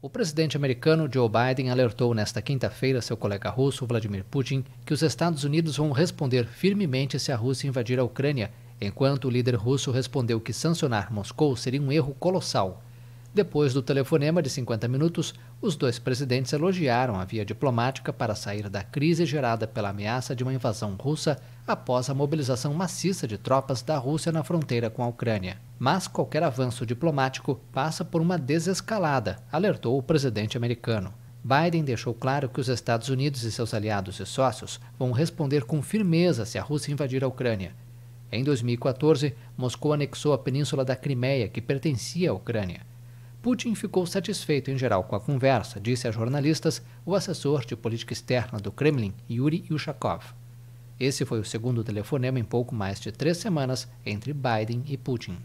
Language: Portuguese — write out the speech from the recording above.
O presidente americano Joe Biden alertou nesta quinta-feira seu colega russo Vladimir Putin que os Estados Unidos vão responder firmemente se a Rússia invadir a Ucrânia, enquanto o líder russo respondeu que sancionar Moscou seria um erro colossal. Depois do telefonema de 50 minutos, os dois presidentes elogiaram a via diplomática para sair da crise gerada pela ameaça de uma invasão russa após a mobilização maciça de tropas da Rússia na fronteira com a Ucrânia. Mas qualquer avanço diplomático passa por uma desescalada, alertou o presidente americano. Biden deixou claro que os Estados Unidos e seus aliados e sócios vão responder com firmeza se a Rússia invadir a Ucrânia. Em 2014, Moscou anexou a península da Crimeia, que pertencia à Ucrânia. Putin ficou satisfeito em geral com a conversa, disse a jornalistas o assessor de política externa do Kremlin, Yuri Yushakov. Esse foi o segundo telefonema em pouco mais de três semanas entre Biden e Putin.